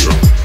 here.